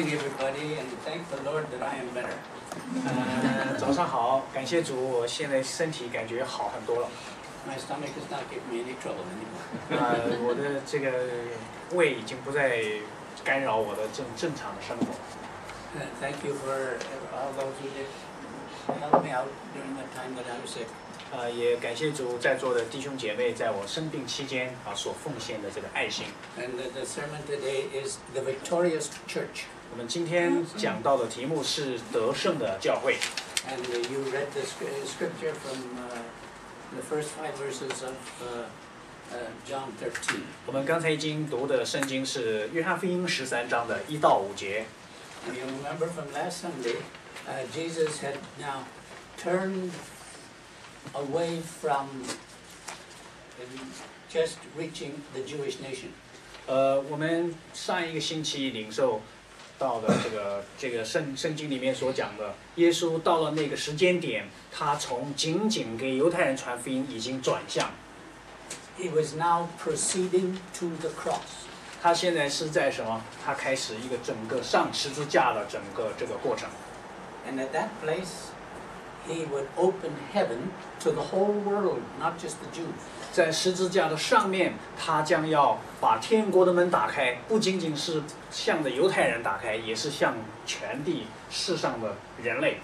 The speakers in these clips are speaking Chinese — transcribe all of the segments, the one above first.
morning, everybody, and thank the Lord that I am better. 呃，早上好，感谢主，我现在身体感觉好很多了。 My stomach is not giving me any trouble anymore. 呃，我的这个胃已经不再干扰我的正正常的生活。 Uh, thank you for all those who did help me out during the time that I was sick. 呃，也感谢主在座的弟兄姐妹在我生病期间啊所奉献的这个爱心。And the, sermon today is the victorious church. 我们今天讲到的题目是得胜的教会。And uh, you read the scr- scripture from uh, the first five verses of uh, uh, John 13. 我们刚才已经读的圣经是约翰福音十三章的一到五节。And you remember from last Sunday, uh, Jesus had now turned away from um, just reaching the Jewish nation. 呃，我们上一个星期领受到的这个这个圣圣经里面所讲的，耶稣到了那个时间点，他从仅仅给犹太人传福音，已经转向，He was now proceeding to the cross. 他现在是在什么？他开始一个整个上十字架的整个这个过程。And at that place, he would open heaven to the whole world, not just the Jews. 在十字架的上面，他将要把天国的门打开，不仅仅是向着犹太人打开，也是向全地世上的人类。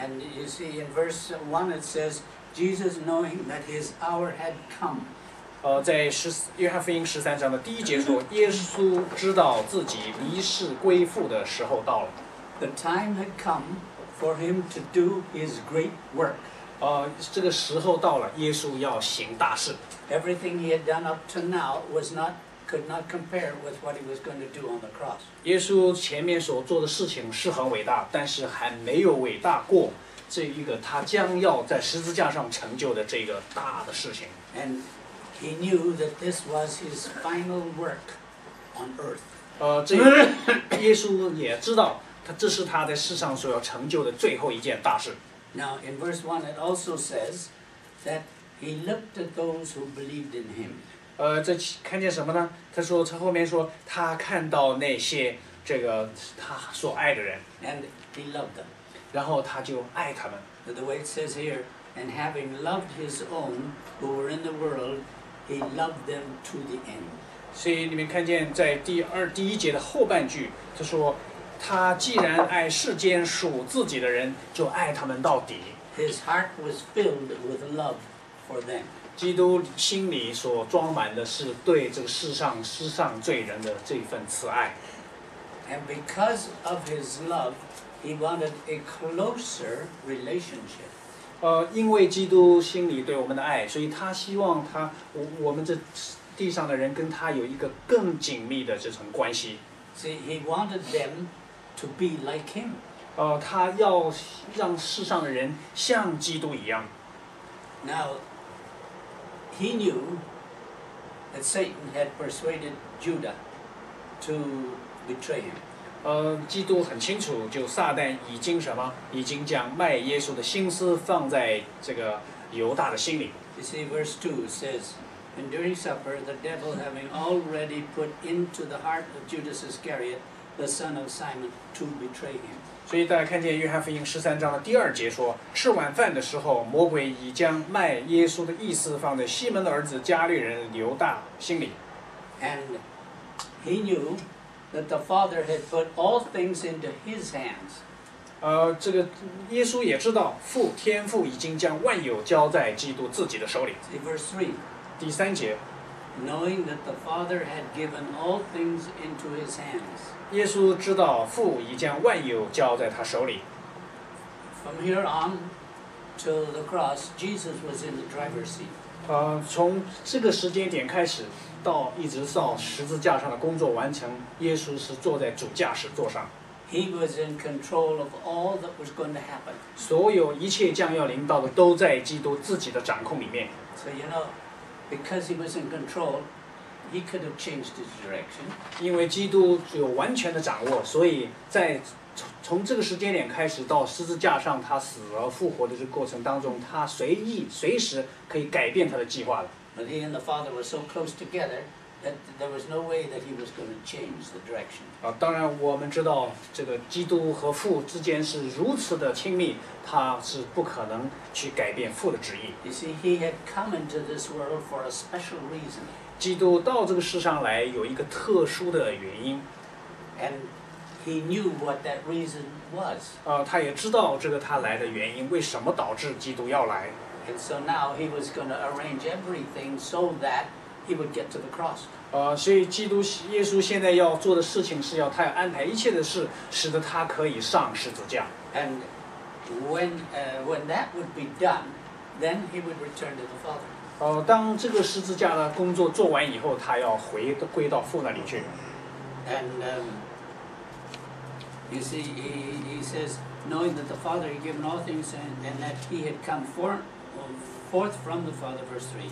And you see in verse 1 it says, Jesus, knowing that his hour had come, 呃，在十约翰福音十三章的第一节说，耶稣知道自己离世归父的时候到了。 the time had come For him to do his great work. 呃，这个时候到了，耶稣要行大事。Everything he had done up to now was not could not compare with what he was going to do on the cross. 耶稣前面所做的事情是很伟大，但是还没有伟大过这一个他将要在十字架上成就的这个大的事情。And he knew that this was his final work on earth. 呃，这个耶稣也知道，他这是他在世上所要成就的最后一件大事。 Now in verse 1 it also says that he looked at those who believed in him. 呃，这其看见什么呢？他说，他后面说，他看到那些这个他所爱的人， And he loved them. 然后他就爱他们。 But the way it says here, and having loved his own who were in the world, he loved them to the end. 所以你们看见在第二第一节的后半句，他说， 他既然爱世间属自己的人，就爱他们到底。His heart was filled with love for them. 基督心里所装满的是对这个世上世上罪人的这份慈爱。And because of his love, he wanted a closer relationship. 呃，因为基督心里对我们的爱，所以他希望他我我们这地上的人跟他有一个更紧密的这层关系。See, he wanted them to be like him. 呃，他要让世上的人像基督一样。 Now, he knew that Satan had persuaded Judah to betray him. 呃，基督很清楚，就撒旦已经什么，已经将卖耶稣的心思放在这个犹大的心里。 You see, verse 2 says, And during supper, the devil having already put into the heart of Judas Iscariot, the son of Simon, to betray him. 所以大家看见约翰福音十三章的第二节说，吃晚饭的时候，魔鬼已将卖耶稣的意思放在西门的儿子加略人犹大心里。And he knew that the Father had put all things into his hands. 呃，这个耶稣也知道，父天父已经将万有交在基督自己的手里。Verse 3第三节，knowing that the Father had given all things into his hands. 耶稣知道父已将万有交在他手里。 From here on till the cross, Jesus was in the driver's seat. 呃，从这个时间点开始，到一直到十字架上的工作完成，耶稣是坐在主驾驶座上， He was in control of all that was going to happen. 所有一切将要临到的都在基督自己的掌控里面。 So, you know, Because he was in control, he could have changed his direction. 因为基督有完全的掌握，所以在从从这个时间点开始到十字架上他死而复活的这个过程当中，他随意随时可以改变他的计划了。But he and the Father were so close together that there was no way that he was going to change the direction. 啊，当然我们知道这个基督和父之间是如此的亲密，他是不可能去改变父的旨意。 You see, he had come into this world for a special reason, 基督到这个世上来有一个特殊的原因， and he knew what that reason was. 啊，他也知道这个他来的原因，为什么导致基督要来。 And so now he was going to arrange everything so that he would get to the cross. 呃，所以基督耶稣现在要做的事情是要他要安排一切的事，使得他可以上十字架。 And when, uh, when that would be done, then he would return to the Father. 呃，当这个十字架的工作做完以后，他要回归到父那里去。 And um, you see, he, he says, knowing that the Father had given all things and, and that he had come for, forth from the Father, verse 3,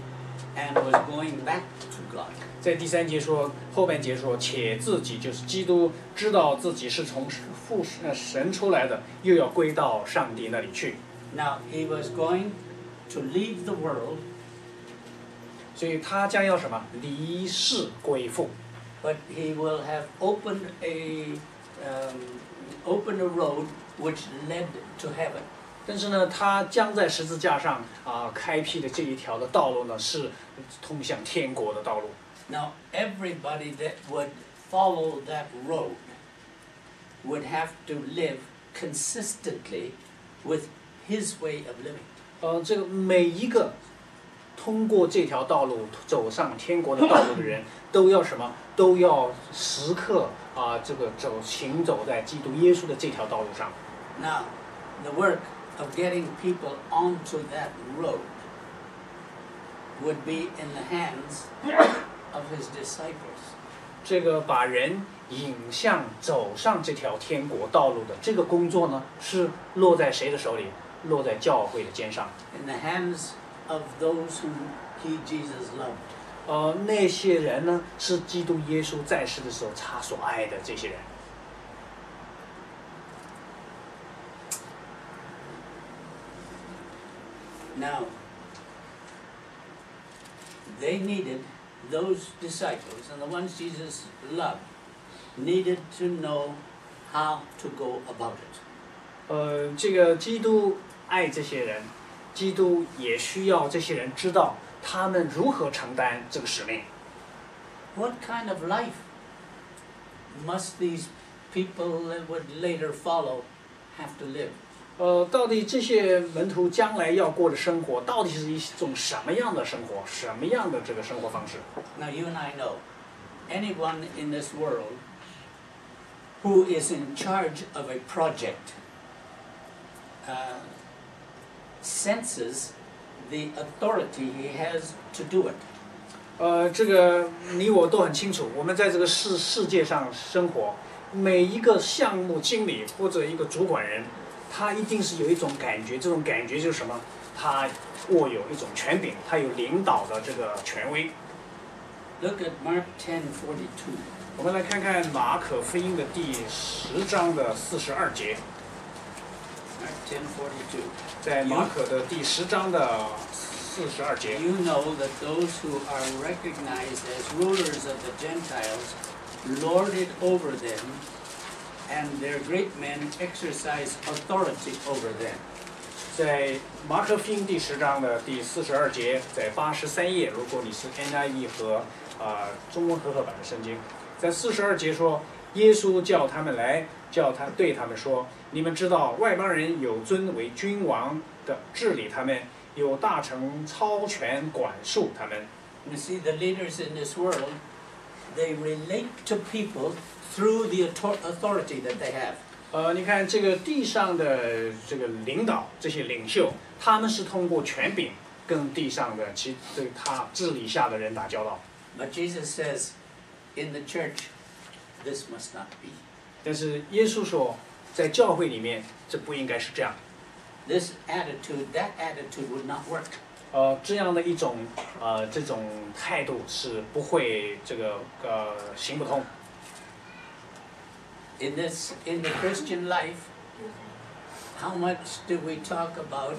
and was going back to God. 在第三节说，后半节说，且自己就是基督知道自己是从父呃神出来的，又要归到上帝那里去。 Now, he was going to leave the world, 所以他将要什么？离世归父。 but he will have opened a, um, opened a road which led to heaven. 但是呢，他将在十字架上啊、开辟的这一条的道路呢，是通向天国的道路。Now, everybody that would follow that road would have to live consistently with his way of living. 呃，这个每一个通过这条道路走上天国的道路的人，都要什么？都要时刻啊、这个走行走在基督耶稣的这条道路上。Now, the work of getting people onto that road would be in the hands of his disciples. 这个把人引向走上这条天国道路的这个工作呢，是落在谁的手里？落在教会的肩上。in the hands of those whom he, Jesus, loved. 呃，那些人呢，是基督耶稣在世的时候他所爱的这些人。Now, they needed, those disciples and the ones Jesus loved, needed to know how to go about it. 呃，这个基督爱这些人，基督也需要这些人知道他们如何承担这个使命。 What kind of life must these people that would later follow have to live? 呃，到底这些门徒将来要过的生活，到底是一种什么样的生活，什么样的这个生活方式？Now, you and I know anyone in this world who is in charge of a project uh, senses the authority he has to do it. 呃，这个你我都很清楚，我们在这个世世界上生活，每一个项目经理或者一个主管人，他一定是有一种感觉，这种感觉就是什么？他握有一种权柄，他有领导的这个权威。Look at Mark 10:42. 我们来看看马可福音的第十章的四十二节，Mark 10:42. 在马可的第十章的四十二节。You know that those who are recognized as rulers of the Gentiles lord it over them, and their great men exercise authority over them. 在马可福音第十章的第四十二节，在八十三页，如果你是 NIE 和啊、中文合合版的圣经，在四十二节说，耶稣叫他们来，叫他对他们说：你们知道外邦人有尊为君王的治理他们，有大臣超权管束他们。You see, the leaders in this world, they relate to people through the author- authority that they have. 呃，你看这个地上的这个领导，这些领袖，他们是通过权柄跟地上的其这个他治理下的人打交道。But Jesus says, in the church, this must not be. 但是耶稣说，在教会里面，这不应该是这样。This attitude, that attitude would not work. 呃，这样的一种呃这种态度是不会这个呃行不通。In this, in the Christian life, how much do we talk about